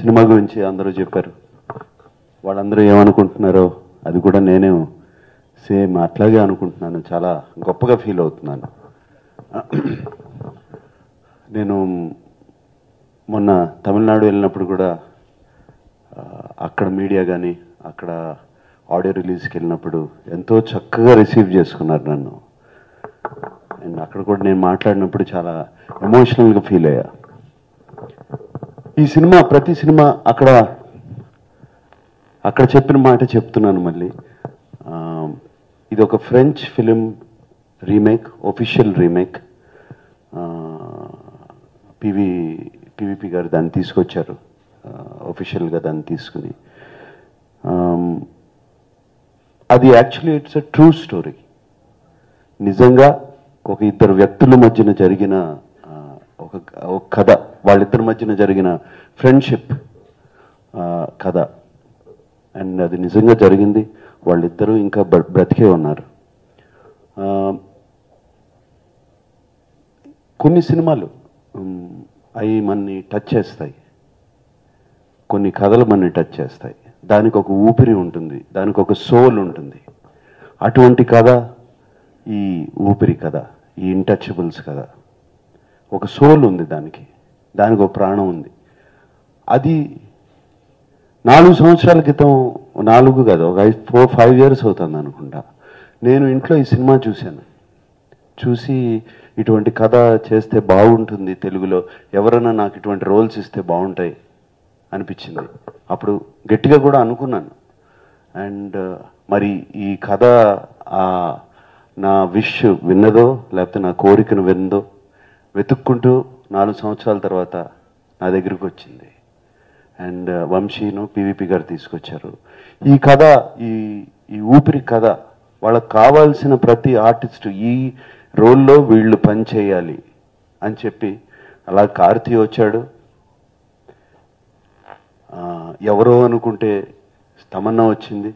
Cinema గురించి అందరూ చెప్పారు. వాళ్ళందరూ ఏమనుకుంటున్నారో అది కూడా నేనే సేమ్ అట్లాగే అనుకుంటున్నాను. చాలా గొప్పగా ఫీల్ అవుతున్నాను. నేను మొన్న తమిళనాడు వెళ్ళినప్పుడు కూడా అక్కడ మీడియా కానీ అక్కడ ఆడియో రిలీజ్కి వెళ్ళినప్పుడు ఎంతో చక్కగా రిసీవ్ చేసుకున్నారు నన్ను. అండ్ అక్కడ కూడా నేను మాట్లాడినప్పుడు చాలా ఎమోషనల్గా ఫీల్ అయ్యా. ఈ సినిమా ప్రతి సినిమా అక్కడ అక్కడ చెప్పిన మాట చెప్తున్నాను మళ్ళీ. ఇది ఒక French film remake official remake PV PVP గారు దాన్ని తీసుకొచ్చారు. ఒఫిషియల్గా దాన్ని తీసుకుని. అది actually it's a true story నిజంగా ఒక ఇద్దరు వ్యక్తుల మధ్యన జరిగిన ఒక కథ. వాళ్ళిద్దరి మధ్యన జరిగిన ఫ్రెండ్షిప్ కథ. అండ్ అది నిజంగా జరిగింది. వాళ్ళిద్దరూ ఇంకా బ్రతికే ఉన్నారు. కొన్ని సినిమాలు అవి మనని టచ్ చేస్తాయి. కొన్ని కథలు మనని టచ్ చేస్తాయి. దానికి ఒక ఊపిరి ఉంటుంది. దానికి ఒక సోల్ ఉంటుంది. అటువంటి కథ ఈ ఊపిరి కథ ఈ ఇంటచబుల్స్ కథ. ఒక సోల్ ఉంది దానికి. దానికి ఒక ప్రాణం ఉంది. అది నాలుగు సంవత్సరాల క్రితం నాలుగు కదా ఒక ఐదు ఫోర్ ఫైవ్ ఇయర్స్ అవుతుంది అనుకుంటా. నేను ఇంట్లో ఈ సినిమా చూశాను. చూసి ఇటువంటి కథ చేస్తే బాగుంటుంది తెలుగులో ఎవరైనా నాకు ఇటువంటి రోల్స్ ఇస్తే బాగుంటాయి అనిపించింది. అప్పుడు గట్టిగా కూడా అనుకున్నాను. అండ్ మరి ఈ కథ నా విష్ విన్నదో లేకపోతే నా కోరికను విన్నదో వెతుక్కుంటూ నాలుగు సంవత్సరాల తర్వాత నా దగ్గరికి వచ్చింది. అండ్ uh, వంశీను పివిపి గారు తీసుకొచ్చారు. ఈ కథ ఈ ఈ ఊపిరి కథ వాళ్ళకి కావాల్సిన ప్రతి ఆర్టిస్టు ఈ రోల్లో వీళ్ళు పని చేయాలి అని చెప్పి అలా కార్తీ వచ్చాడు. ఎవరో అనుకుంటే స్తమన్న వచ్చింది.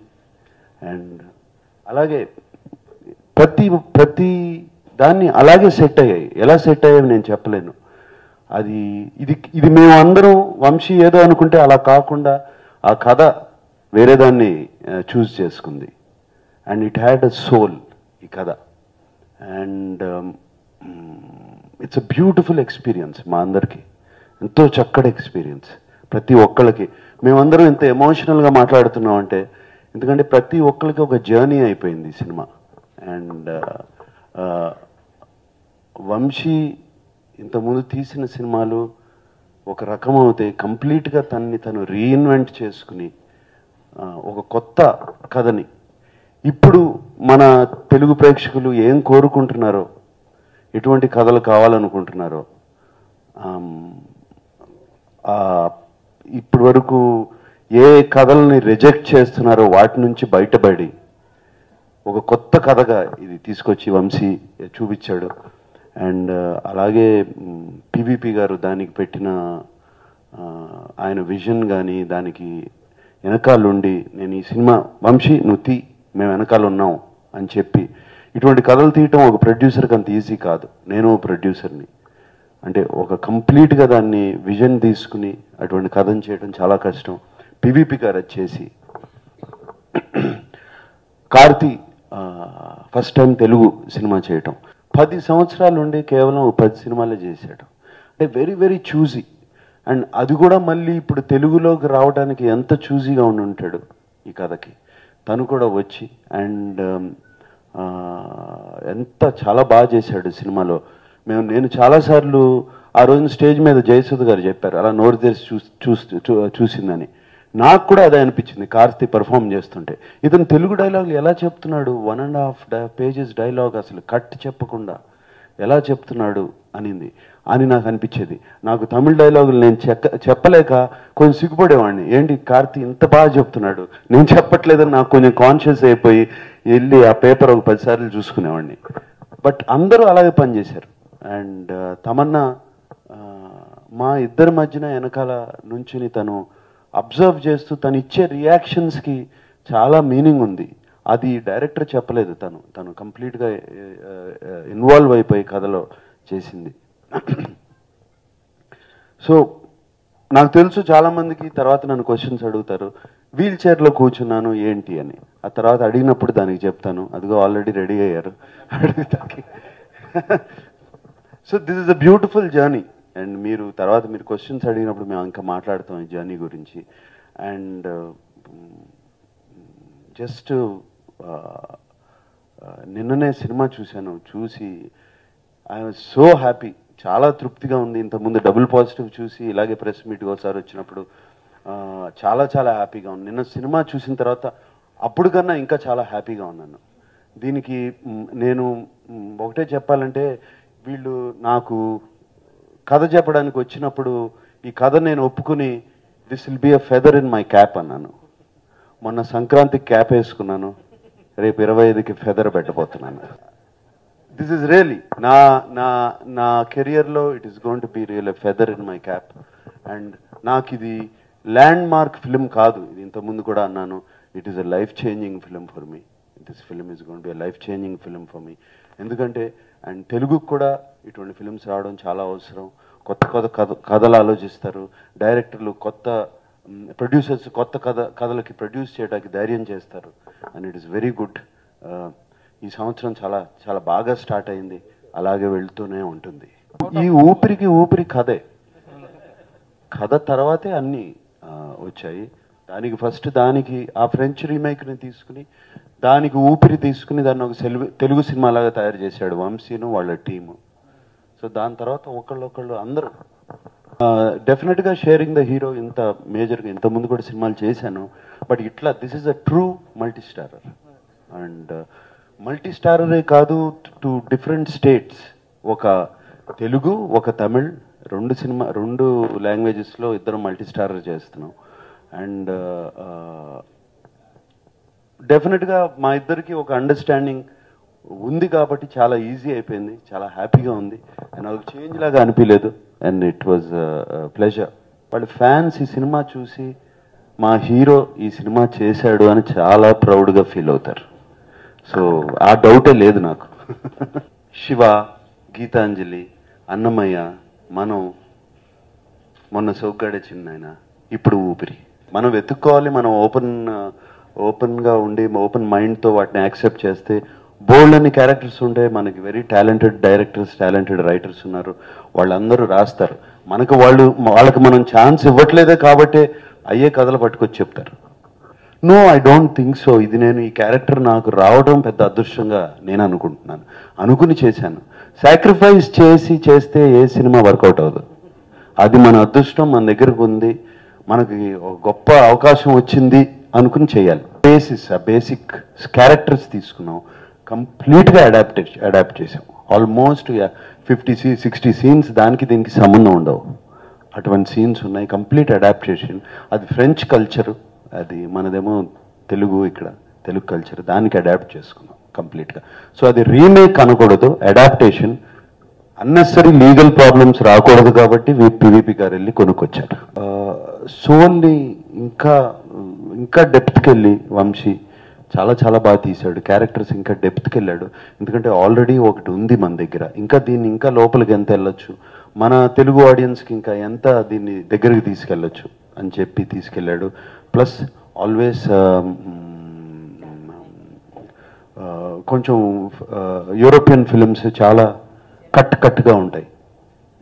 అండ్ అలాగే ప్రతి ప్రతి దాన్ని అలాగే సెట్ అయ్యాయి. ఎలా సెట్ అయ్యాయి నేను చెప్పలేను. అది ఇది ఇది మేము అందరం వంశీ ఏదో అనుకుంటే అలా కాకుండా ఆ కథ వేరే దాన్ని చూస్ చేసుకుంది. And it had a soul ఈ కథ. And it's a beautiful experience మా అందరికీ. ఎంతో చక్కటి ఎక్స్పీరియన్స్ ప్రతి ఒక్కళ్ళకి. మేమందరం ఎంత ఎమోషనల్గా మాట్లాడుతున్నాం అంటే ఎందుకంటే ప్రతి ఒక్కరికి ఒక జర్నీ అయిపోయింది ఈ సినిమా. అండ్ uh, uh, వంశీ ఇంతకుముందు తీసిన సినిమాలు ఒక రకం అవుతాయి కంప్లీట్గా తన్ని తను రీఇన్వెంట్ చేసుకుని ఒక కొత్త కథని. ఇప్పుడు మన తెలుగు ప్రేక్షకులు ఏం కోరుకుంటున్నారో ఎటువంటి కథలు కావాలనుకుంటున్నారో ఇప్పటి వరకు ఏ కథల్ని రిజెక్ట్ చేస్తున్నారో వాటి నుంచి బయటపడి ఒక కొత్త కథగా ఇది తీసుకొచ్చి వంశీ చూపించాడు. అండ్ uh, అలాగే పీవీపీ గారు దానికి పెట్టిన ఆయన విజన్ కానీ దానికి వెనకాలండి నేను ఈ సినిమా వంశీ నుతి మేము వెనకాల ఉన్నాం అని చెప్పి ఇటువంటి కథలు తీయటం ఒక ప్రొడ్యూసర్కి అంత ఈజీ కాదు. నేను ప్రొడ్యూసర్ని. అంటే ఒక కంప్లీట్గా దాన్ని విజన్ తీసుకుని అటువంటి కథను చేయడం చాలా కష్టం. పివిపి గారు వచ్చేసి కార్తీ ఫస్ట్ టైం తెలుగు సినిమా చేయటం. పది సంవత్సరాలు నుండి కేవలం పది సినిమాలే చేశాడు. అంటే వెరీ వెరీ చూజీ అండ్ అది కూడా మళ్ళీ ఇప్పుడు తెలుగులోకి రావడానికి ఎంత చూజీగా ఉండి ఉంటాడు ఈ కథకి. తను కూడా వచ్చి అండ్ um, ఎంత చాలా బాగా చేశాడు సినిమాలో. మేము నేను చాలాసార్లు ఆ రోజున స్టేజ్ మీద జయసుధ గారు చెప్పారు అలా నోరు తెరిచి చూ చూస్తూ చూ- చూసిందని. నాకు కూడా అదే అనిపించింది. కార్తి పర్ఫామ్ చేస్తుంటే. ఇతను తెలుగు డైలాగులు ఎలా చెప్తున్నాడు? One and half pages dialogue అసలు కట్ చెప్పకుండా ఎలా చెప్తున్నాడు అనింది. అని నాకు అనిపించేది. నాకు తమిళ డైలాగులు నేను చెక్క చెప్పలేక కొంచెం సిగ్గుపడేవాడిని. ఏంటి కార్తీ ఇంత బాగా చెప్తున్నాడు? నేను చెప్పట్లేదని నాకు కొంచెం కాన్షియస్ అయిపోయి వెళ్ళి ఆ పేపర్ ఒక పదిసార్లు చూసుకునేవాడిని. బట్ అందరూ అలాగే పనిచేశారు అండ్ uh, తమన్నా uh, మా ఇద్దరి మధ్యన వెనకాల నుంచుని తను అబ్జర్వ్ చేస్తూ తను ఇచ్చే రియాక్షన్స్కి చాలా మీనింగ్ ఉంది. అది డైరెక్టర్ చెప్పలేదు తను. తను కంప్లీట్గా ఇన్వాల్వ్ అయిపోయి కథలో చేసింది. సో నాకు తెలుసు చాలామందికి తర్వాత నన్ను క్వశ్చన్స్ అడుగుతారు. వీల్ చైర్లో కూర్చున్నాను ఏంటి అని. ఆ తర్వాత అడిగినప్పుడు దానికి చెప్తాను. అదిగో ఆల్రెడీ రెడీ అయ్యారు. అడుగుతాకి so this is a beautiful journey. And మీరు తర్వాత మీరు క్వశ్చన్స్ అడిగినప్పుడు మేము ఇంకా మాట్లాడతాం ఈ జర్నీ గురించి. And just uh, uh, uh, నిన్ననే సినిమా చూశాను చూసి ఐ సో హ్యాపీ చాలా తృప్తిగా ఉంది. ఇంతకుముందు డబుల్ పాజిటివ్ చూసి ఇలాగే ప్రెస్ మీట్కి ఒకసారి వచ్చినప్పుడు చాలా చాలా హ్యాపీగా ఉంది. నిన్న సినిమా చూసిన తర్వాత అప్పుడు కన్నా ఇంకా చాలా హ్యాపీగా ఉన్నాను దీనికి నేను ఒకటే చెప్పాలంటే వీళ్ళు నాకు కథ చెప్పడానికి వచ్చినప్పుడు ఈ కథ నేను ఒప్పుకుని this will be a feather in my cap అన్నాను. మొన్న సంక్రాంతికి క్యాప్ వేసుకున్నాను. రేపు ఇరవై ఐదుకి ఫెదర్ పెట్టబోతున్నాను. దిస్ ఇస్ రియలీ నా నా నా కెరియర్లో it is going to be real feather in my cap and నాకు ఇది ల్యాండ్ మార్క్ ఫిలిం కాదు. ఇది ఇంతకుముందు కూడా అన్నాను. It is a life changing film for me this film is gonna be life changing film for me ఎందుకంటే and తెలుగుకు కూడా ఇటువంటి ఫిలిమ్స్ రావడం చాలా అవసరం. కొత్త కొత్త కథ కథలు ఆలోచిస్తారు. డైరెక్టర్లు కొత్త ప్రొడ్యూసర్స్ కొత్త కథ కథలకి ప్రొడ్యూస్ చేయడానికి ధైర్యం చేస్తారు. And it is very good ఈ సంవత్సరం చాలా చాలా బాగా స్టార్ట్ అయింది. అలాగే వెళ్తూనే ఉంటుంది. ఈ ఊపిరికి ఊపిరి కథే. కథ తర్వాతే అన్నీ వచ్చాయి. దానికి ఫస్ట్ దానికి ఆ ఫ్రెంచ్ రీమేక్ని తీసుకుని దానికి ఊపిరి తీసుకుని దాన్ని ఒక తెలుగు సినిమాలాగా తయారు చేశాడు వంశీను వాళ్ళ టీము. సో దాని తర్వాత ఒకళ్ళు ఒకళ్ళు అందరూ డెఫినెట్గా షేరింగ్ ద హీరో ఇంత మేజర్గా ఇంత ముందు కూడా సినిమాలు చేశాను. బట్ ఇట్లా this is a true multi starrer and multi స్టారరే కాదు టు డిఫరెంట్ స్టేట్స్ ఒక తెలుగు ఒక తమిళ్ రెండు సినిమా రెండు లాంగ్వేజెస్లో ఇద్దరు మల్టీ స్టారర్ చేస్తున్నాం అండ్ డెఫినెట్గా uh, uh, మా ఇద్దరికి ఒక అండర్స్టాండింగ్ ఉంది కాబట్టి చాలా ఈజీ అయిపోయింది చాలా హ్యాపీగా ఉంది. అండ్ అది చేంజ్ లాగా అనిపించలేదు. అండ్ ఇట్ వాజ్ ప్లెజర్ వాళ్ళ ఫ్యాన్స్ ఈ సినిమా చూసి మా హీరో ఈ సినిమా చేశాడు అని చాలా ప్రౌడ్గా ఫీల్ అవుతారు. సో ఆ డౌటే లేదు నాకు. శివ గీతాంజలి అన్నమయ్య మనం మొన్న సోగ్గాడే చిన్న ఇప్పుడు ఊపిరి. మనం వెతుక్కోవాలి మనం ఓపెన్ ఓపెన్గా ఉండి ఓపెన్ మైండ్తో వాటిని యాక్సెప్ట్ చేస్తే బోల్డ్ అని క్యారెక్టర్స్ ఉంటాయి మనకి very talented directors talented writers ఉన్నారు. వాళ్ళందరూ రాస్తారు. మనకు వాళ్ళు వాళ్ళకి మనం ఛాన్స్ ఇవ్వట్లేదే కాబట్టే అయ్యే కథలు పట్టుకొచ్చి చెప్తారు. No I don't think so ఇది నేను ఈ క్యారెక్టర్ నాకు రావడం పెద్ద అదృష్టంగా నేను అనుకుంటున్నాను. అనుకుని చేశాను. సాక్రిఫైస్ చేసి చేస్తే ఏ సినిమా వర్కౌట్ అవ్వదు. అది మన అదృష్టం మన దగ్గరకు ఉంది. మనకి గొప్ప అవకాశం వచ్చింది అనుకుని చేయాలి. బేసిస్ ఆ బేసిక్ క్యారెక్టర్స్ తీసుకున్నాం. కంప్లీట్గా అడాప్ట్ అడాప్ట్ చేసాం ఆల్మోస్ట్ ఫిఫ్టీ సీ సిక్స్టీ సీన్స్ దానికి దీనికి సంబంధం ఉండవు. అటువంటి సీన్స్ ఉన్నాయి. కంప్లీట్ అడాప్టేషన్ అది ఫ్రెంచ్ కల్చర్ అది మనదేమో తెలుగు ఇక్కడ తెలుగు కల్చర్ దానికి అడాప్ట్ చేసుకున్నాం కంప్లీట్గా సో అది రీమేక్ అనకూడదు. అడాప్టేషన్ అన్నెసరీ లీగల్ ప్రాబ్లమ్స్ రాకూడదు కాబట్టి పివిపి గారు వెళ్ళి కొనుక్కొచ్చారు. Uh, సోల్ని ఇంకా ఇంకా డెప్త్కి వెళ్ళి వంశీ చాలా చాలా బాగా తీశాడు. క్యారెక్టర్స్ ఇంకా డెప్త్కి వెళ్ళాడు ఎందుకంటే ఆల్రెడీ ఒకటి ఉంది మన దగ్గర. ఇంకా దీన్ని ఇంకా లోపలికి ఎంత వెళ్ళొచ్చు? మన తెలుగు ఆడియన్స్కి ఇంకా ఎంత దీన్ని దగ్గరికి తీసుకెళ్ళొచ్చు అని చెప్పి తీసుకెళ్ళాడు. Plus always uh, mm, uh, కొంచెం uh, యూరోపియన్ ఫిలిమ్స్ చాలా కట్ కట్గా ఉంటాయి.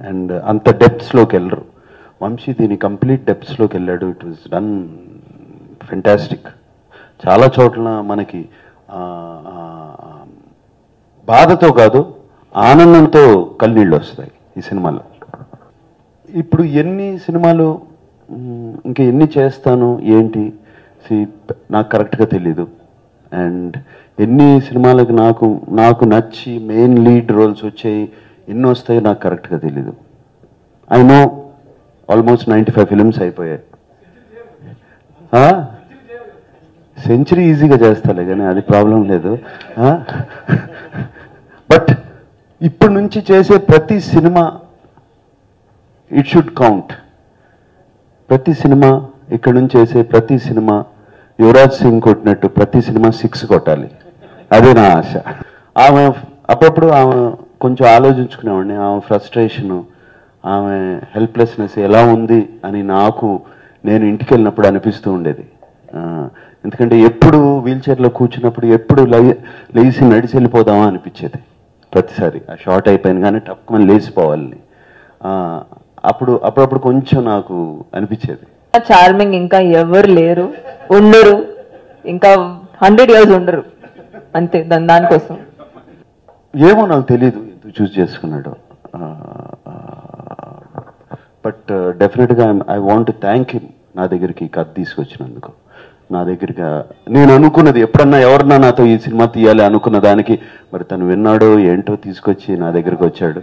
అండ్ అంత డెప్త్స్లోకి వెళ్ళరు. వంశీ దీని కంప్లీట్ డెప్త్స్లోకి వెళ్ళాడు. ఇట్ వాజ్ డన్ ఫెంటాస్టిక్ చాలా చోట్ల మనకి బాధతో కాదు ఆనందంతో కన్నీళ్ళు వస్తాయి ఈ సినిమాలో. ఇప్పుడు ఎన్ని సినిమాలు ఇంక ఇంకా ఎన్ని చేస్తాను ఏంటి? నాకు కరెక్ట్గా తెలీదు. అండ్ ఎన్ని సినిమాలకు నాకు నాకు నచ్చి మెయిన్ లీడ్ రోల్స్ వచ్చాయి ఎన్ని వస్తాయో నాకు కరెక్ట్గా తెలీదు. I know almost ninety five films అయిపోయాయి. సెంచరీ ఈజీగా చేస్తాలే కానీ అది ప్రాబ్లం లేదు. బట్ ఇప్పటి నుంచి చేసే ప్రతి సినిమా ఇట్ షుడ్ కౌంట్. ప్రతి సినిమా ఇక్కడ నుంచి చేసే ప్రతి సినిమా యువరాజ్ సింగ్ కొట్టినట్టు ప్రతి సినిమా సిక్స్ కొట్టాలి. అదే నా ఆశ. ఆమె అప్పుడప్పుడు ఆమె కొంచెం ఆలోచించుకునేవాడిని. ఆమె ఫ్రస్ట్రేషను ఆమె హెల్ప్లెస్నెస్ ఎలా ఉంది అని నాకు నేను ఇంటికి వెళ్ళినప్పుడు అనిపిస్తూ ఉండేది. ఎందుకంటే ఎప్పుడు వీల్ చైర్లో కూర్చున్నప్పుడు ఎప్పుడు లేచి నడిచి వెళ్ళిపోదామా అనిపించేది ప్రతిసారి. ఆ షార్ట్ అయిపోయింది కానీ టక్కుమని లేచిపోవాలని అప్పుడు అప్పుడప్పుడు కొంచెం నాకు అనిపించేది. చార్మింగ్ ఇంకా ఎవరు లేరు. ఉండరు. ఇంకా హండ్రెడ్ ఇయర్స్ ఉండరు. అంతే దాని దానికోసం. ఏమో నాకు తెలియదు ఎందుకు చూస్ చేసుకున్నాడు. బట్ డెఫినెట్గా ఐ వాంట్ థ్యాంక్ హిమ్ నా దగ్గరికి కథ తీసుకొచ్చినందుకు. నా దగ్గరగా నేను అనుకున్నది ఎప్పుడన్నా ఎవరన్నా నాతో ఈ సినిమా తీయాలి అనుకున్న దానికి మరి తను విన్నాడో ఏంటో తీసుకొచ్చి నా దగ్గరికి వచ్చాడు.